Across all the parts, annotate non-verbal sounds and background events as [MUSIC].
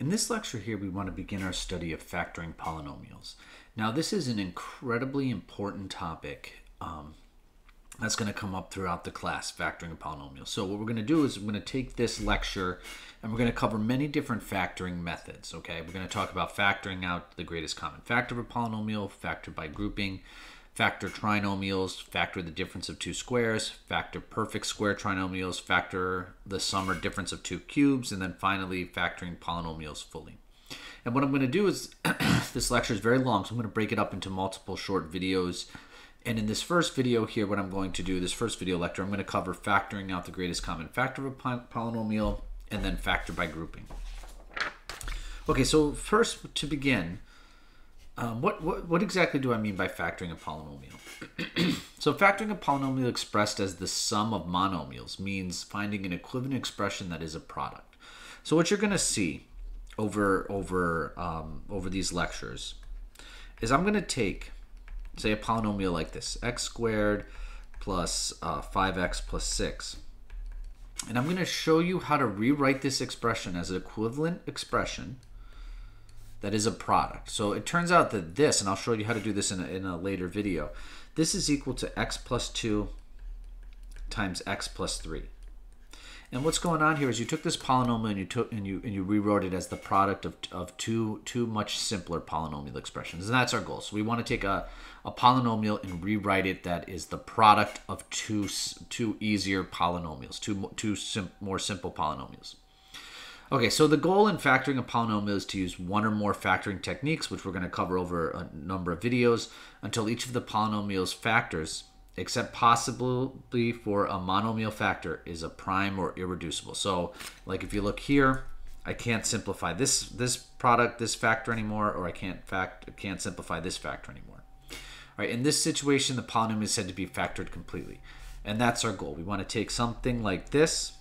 In this lecture here, we want to begin our study of factoring polynomials. Now, this is an incredibly important topic um, that's going to come up throughout the class, factoring a polynomial. So what we're going to do is we're going to take this lecture and we're going to cover many different factoring methods, okay? We're going to talk about factoring out the greatest common factor of a polynomial, factor by grouping, factor trinomials, factor the difference of two squares, factor perfect square trinomials, factor the sum or difference of two cubes, and then finally factoring polynomials fully. And what I'm going to do is, [CLEARS THROAT] this lecture is very long, so I'm going to break it up into multiple short videos. And in this first video here, what I'm going to do, this first video lecture, I'm going to cover factoring out the greatest common factor of a polynomial, and then factor by grouping. Okay, so first to begin, um, what, what, what exactly do I mean by factoring a polynomial? [CLEARS THROAT] so factoring a polynomial expressed as the sum of monomials means finding an equivalent expression that is a product. So what you're going to see over over um, over these lectures is I'm going to take say a polynomial like this x squared plus, uh, 5x plus 6 and I'm going to show you how to rewrite this expression as an equivalent expression that is a product. So it turns out that this, and I'll show you how to do this in a, in a later video, this is equal to x plus 2 times x plus 3. And what's going on here is you took this polynomial and you took and you and you rewrote it as the product of, of two two much simpler polynomial expressions. And that's our goal. So we want to take a, a polynomial and rewrite it that is the product of two two easier polynomials, two two sim, more simple polynomials. Okay, so the goal in factoring a polynomial is to use one or more factoring techniques, which we're going to cover over a number of videos, until each of the polynomial's factors, except possibly for a monomial factor, is a prime or irreducible. So, like if you look here, I can't simplify this this product, this factor anymore, or I can't fact can't simplify this factor anymore. All right, in this situation, the polynomial is said to be factored completely. And that's our goal. We want to take something like this,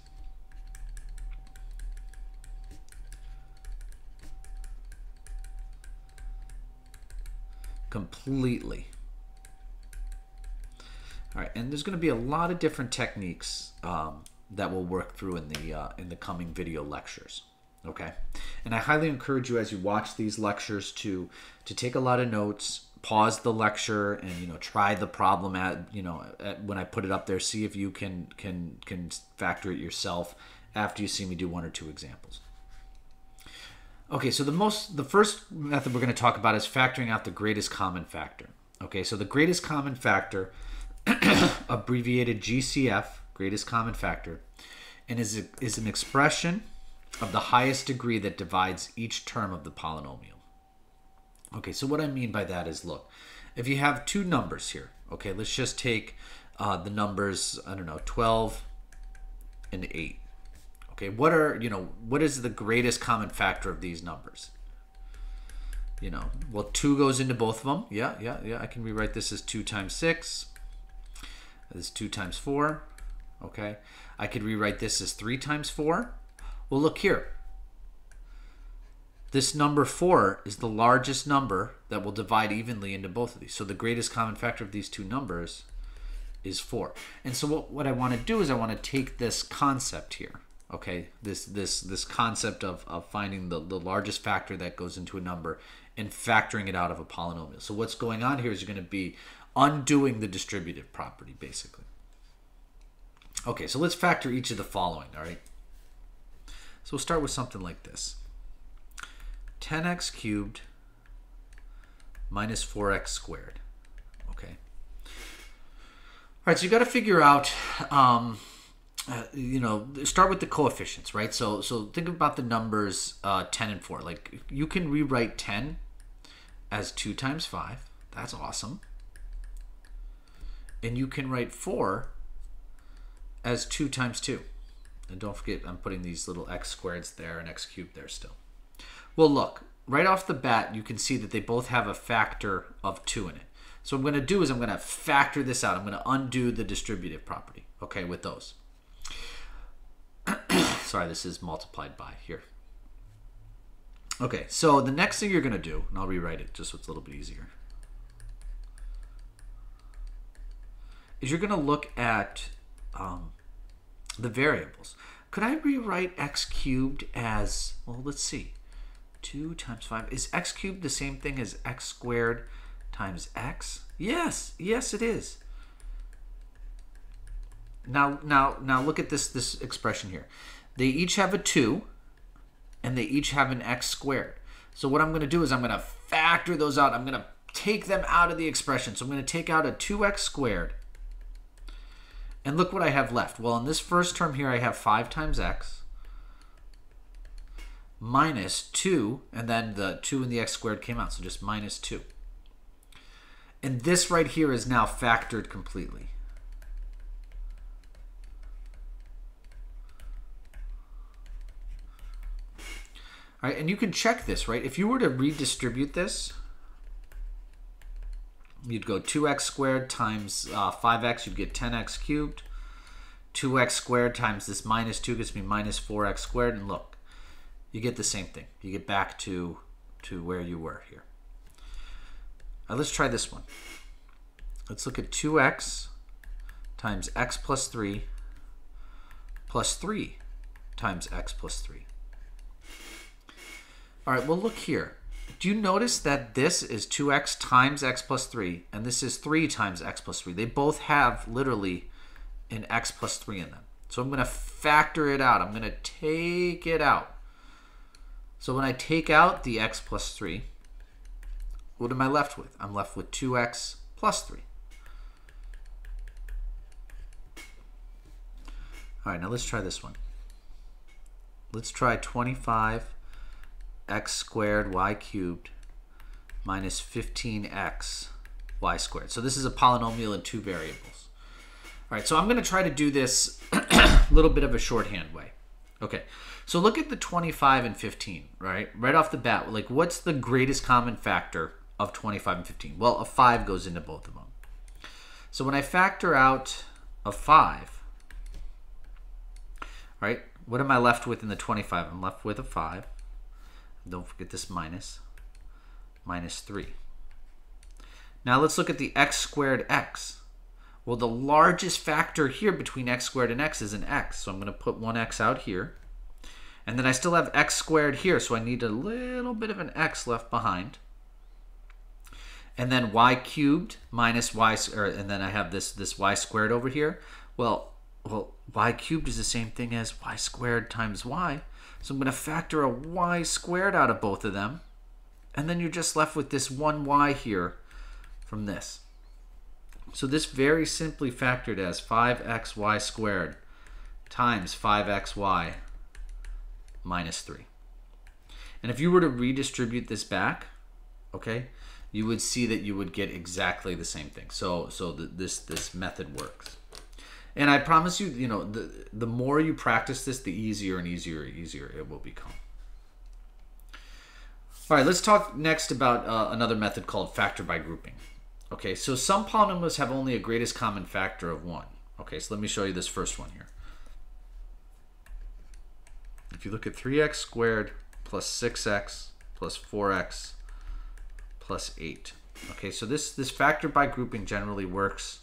completely. All right, and there's going to be a lot of different techniques um, that we'll work through in the uh, in the coming video lectures. Okay, and I highly encourage you as you watch these lectures to to take a lot of notes, pause the lecture, and you know try the problem at you know at, when I put it up there. See if you can can can factor it yourself after you see me do one or two examples. Okay, so the most the first method we're going to talk about is factoring out the greatest common factor. Okay, so the greatest common factor, [COUGHS] abbreviated GCF, greatest common factor, and is a, is an expression of the highest degree that divides each term of the polynomial. Okay, so what I mean by that is, look, if you have two numbers here, okay, let's just take uh, the numbers, I don't know, 12 and 8. Okay, what are, you know, what is the greatest common factor of these numbers? You know, well, 2 goes into both of them. Yeah, yeah, yeah. I can rewrite this as 2 times 6. This is 2 times 4. Okay. I could rewrite this as 3 times 4. Well, look here. This number 4 is the largest number that will divide evenly into both of these. So the greatest common factor of these two numbers is 4. And so what, what I want to do is I want to take this concept here okay this this this concept of, of finding the, the largest factor that goes into a number and factoring it out of a polynomial. So what's going on here is you're going to be undoing the distributive property basically. Okay so let's factor each of the following all right? So we'll start with something like this. 10x cubed minus 4x squared okay? All right so you got to figure out um, uh, you know start with the coefficients right? So so think about the numbers uh, 10 and 4 like you can rewrite 10 as 2 times 5 that's awesome. And you can write 4 as 2 times 2 and don't forget I'm putting these little x squareds there and x cubed there still. Well look right off the bat you can see that they both have a factor of 2 in it. So what I'm going to do is I'm going to factor this out. I'm going to undo the distributive property okay with those Sorry, this is multiplied by here. Okay, so the next thing you're going to do, and I'll rewrite it just so it's a little bit easier, is you're going to look at um, the variables. Could I rewrite x cubed as, well, let's see. 2 times 5. Is x cubed the same thing as x squared times x? Yes, yes it is. Now, now, now look at this, this expression here. They each have a 2, and they each have an x squared. So what I'm going to do is I'm going to factor those out. I'm going to take them out of the expression. So I'm going to take out a 2x squared. And look what I have left. Well, in this first term here, I have 5 times x minus 2, and then the 2 and the x squared came out, so just minus 2. And this right here is now factored completely. And you can check this, right? If you were to redistribute this, you'd go 2x squared times uh, 5x, you'd get 10x cubed. 2x squared times this minus 2 gives me minus 4x squared. And look, you get the same thing. You get back to, to where you were here. Let's try this one. Let's look at 2x times x plus 3 plus 3 times x plus 3. All right, well, look here. Do you notice that this is 2x times x plus 3, and this is 3 times x plus 3? They both have literally an x plus 3 in them. So I'm going to factor it out. I'm going to take it out. So when I take out the x plus 3, what am I left with? I'm left with 2x plus 3. All right, now let's try this one. Let's try 25 x squared y cubed minus 15x y squared. So this is a polynomial in two variables. All right, so I'm going to try to do this a [CLEARS THROAT] little bit of a shorthand way. Okay, so look at the 25 and 15, right? Right off the bat, like what's the greatest common factor of 25 and 15? Well, a 5 goes into both of them. So when I factor out a 5, right, what am I left with in the 25? I'm left with a 5. Don't forget this minus. Minus 3. Now let's look at the x squared x. Well, the largest factor here between x squared and x is an x. So I'm going to put one x out here. And then I still have x squared here, so I need a little bit of an x left behind. And then y cubed minus y, or, and then I have this, this y squared over here. Well, well, y cubed is the same thing as y squared times y. So I'm going to factor a y squared out of both of them. And then you're just left with this 1y here from this. So this very simply factored as 5xy squared times 5xy minus 3. And if you were to redistribute this back, okay, you would see that you would get exactly the same thing. So so the, this this method works. And I promise you, you know, the the more you practice this, the easier and easier and easier it will become. All right, let's talk next about uh, another method called factor by grouping. Okay, so some polynomials have only a greatest common factor of 1. Okay, so let me show you this first one here. If you look at 3x squared plus 6x plus 4x plus 8. Okay, so this, this factor by grouping generally works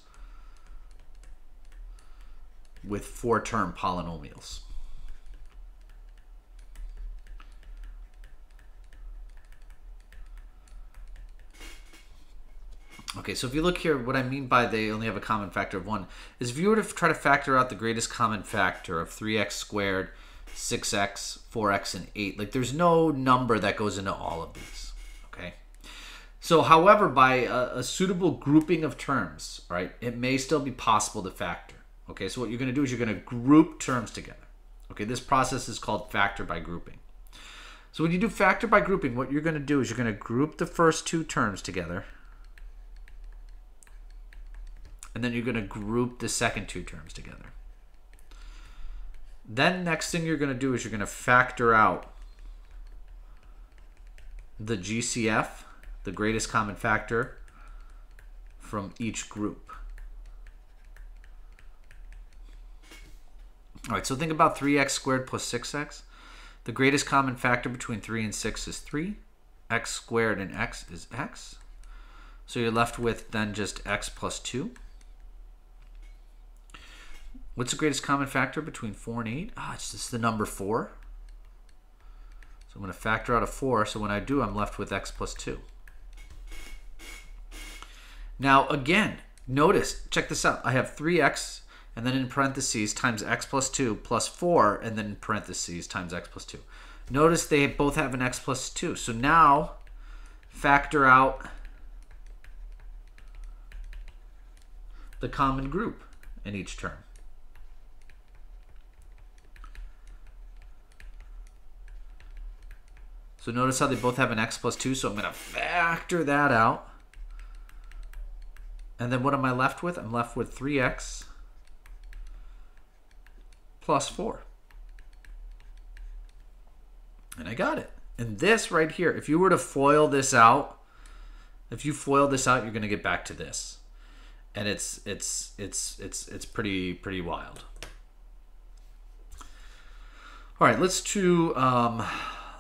with four-term polynomials. Okay, so if you look here, what I mean by they only have a common factor of 1 is if you were to try to factor out the greatest common factor of 3x squared, 6x, 4x, and 8, like there's no number that goes into all of these, okay? So, however, by a, a suitable grouping of terms, right, it may still be possible to factor. Okay, so what you're going to do is you're going to group terms together. Okay, this process is called factor by grouping. So when you do factor by grouping, what you're going to do is you're going to group the first two terms together. And then you're going to group the second two terms together. Then next thing you're going to do is you're going to factor out the GCF, the greatest common factor, from each group. All right, so think about 3x squared plus 6x. The greatest common factor between 3 and 6 is 3. x squared and x is x. So you're left with then just x plus 2. What's the greatest common factor between 4 and 8? Ah, it's just the number 4. So I'm going to factor out a 4. So when I do, I'm left with x plus 2. Now, again, notice, check this out. I have 3x and then in parentheses times x plus 2 plus 4 and then in parentheses times x plus 2. Notice they both have an x plus 2. So now factor out the common group in each term. So notice how they both have an x plus 2, so I'm going to factor that out. And then what am I left with? I'm left with 3x plus 4. And I got it. And this right here, if you were to FOIL this out, if you FOIL this out, you're going to get back to this. And it's it's it's it's it's pretty pretty wild. All right, let's do um,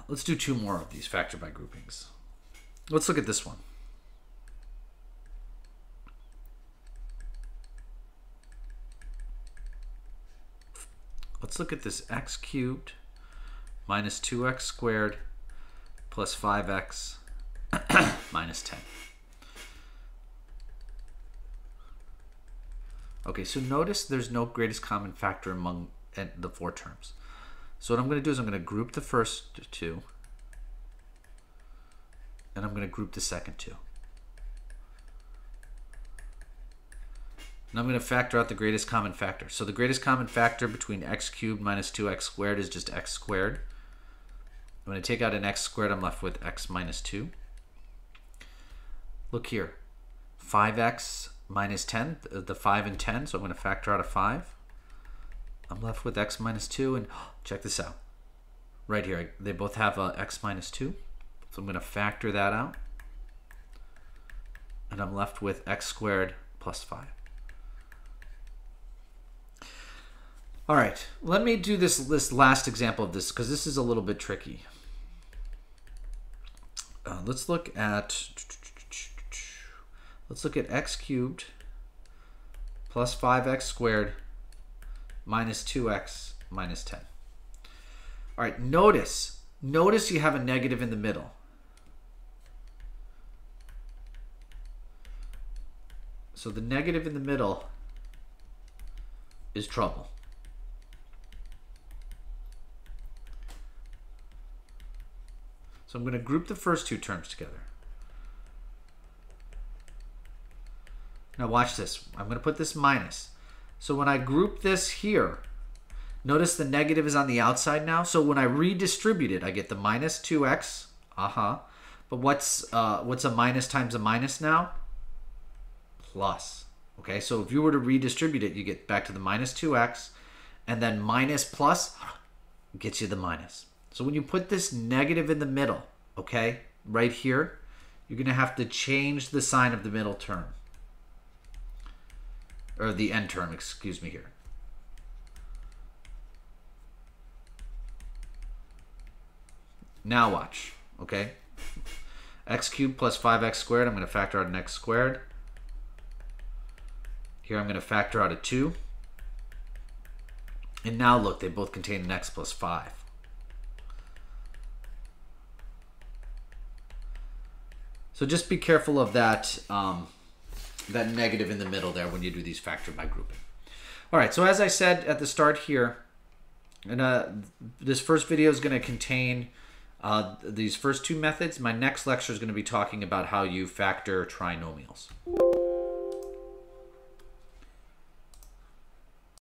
let's do two more of these factor by groupings. Let's look at this one. Let's look at this x cubed minus 2x squared plus 5x [COUGHS] minus 10. Okay, so notice there's no greatest common factor among uh, the four terms. So what I'm going to do is I'm going to group the first two, and I'm going to group the second two. And I'm going to factor out the greatest common factor. So the greatest common factor between x cubed minus 2x squared is just x squared. I'm going to take out an x squared. I'm left with x minus 2. Look here. 5x minus 10, the 5 and 10. So I'm going to factor out a 5. I'm left with x minus 2. And [GASPS] check this out. Right here, they both have a x minus 2. So I'm going to factor that out. And I'm left with x squared plus 5. All right, let me do this, this last example of this because this is a little bit tricky. Uh, let's look at let's look at x cubed plus 5x squared minus 2x minus 10. All right, notice, notice you have a negative in the middle. So the negative in the middle is trouble. So I'm going to group the first two terms together. Now watch this. I'm going to put this minus. So when I group this here, notice the negative is on the outside now. So when I redistribute it, I get the minus 2x. Uh-huh. But what's uh, what's a minus times a minus now? Plus. Okay, so if you were to redistribute it, you get back to the minus 2x. And then minus plus gets you the minus. So when you put this negative in the middle, okay, right here, you're going to have to change the sign of the middle term. Or the end term, excuse me here. Now watch, okay? x cubed plus 5x squared, I'm going to factor out an x squared. Here I'm going to factor out a 2. And now look, they both contain an x plus 5. So just be careful of that, um, that negative in the middle there when you do these factor by grouping. All right, so as I said at the start here, and uh, this first video is going to contain uh, these first two methods. My next lecture is going to be talking about how you factor trinomials.